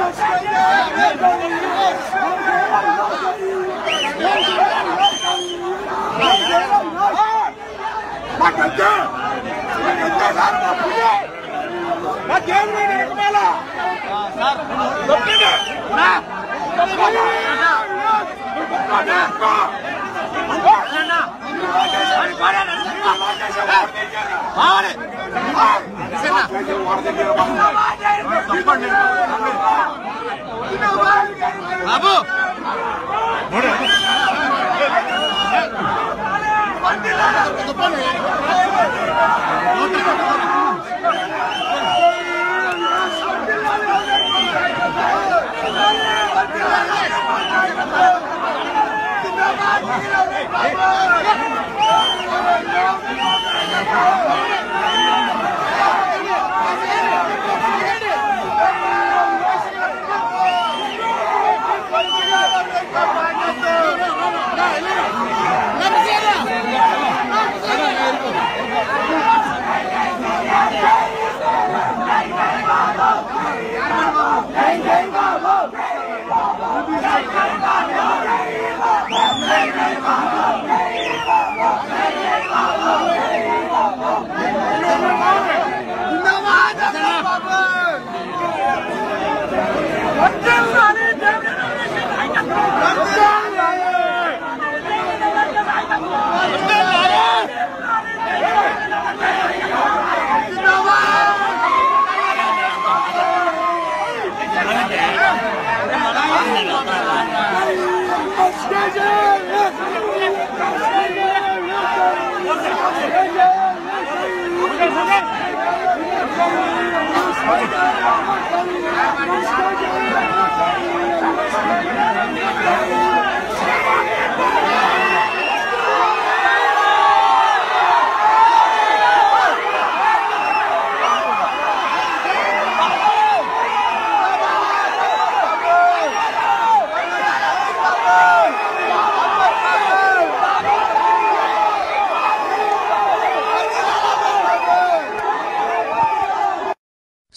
Let's go! ちょっと待って。Yeah. Hare Rama.